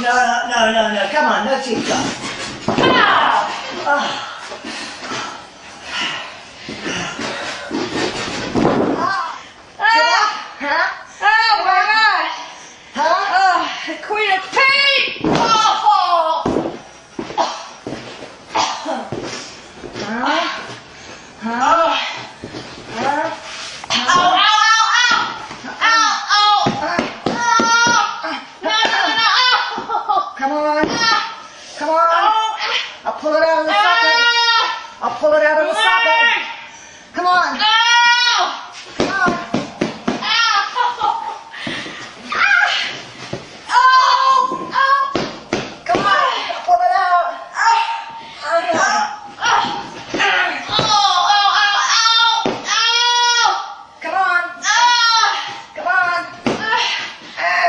No, no, no, no, no. Come on, no cheap shot. Ah. Oh! Huh? Oh, the queen of pain! Oh! Huh? Huh? Huh? Ow, ow, ow, ow! Ow, ow! No, no, no, no! Ow! Come on. Come on. Ow! I'll pull it out of the socket. Ah! I'll pull it out of the socket. Come on. Ow! Come on. Ow! Ah! Oh! Oh! Come on. I'll pull it out. Ah! Oh, oh, ow, ow, ow! Come on. Ah! Come on. Ah! Ah.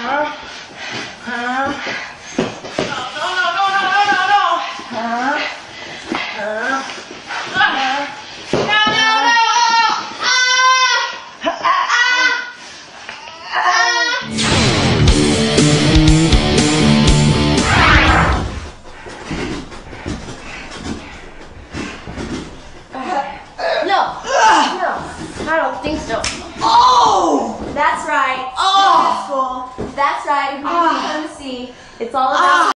Huh? Huh? No, no, no no I don't think so. Oh! That's right. Oh! That's right. Ah. Let me see. It's all about.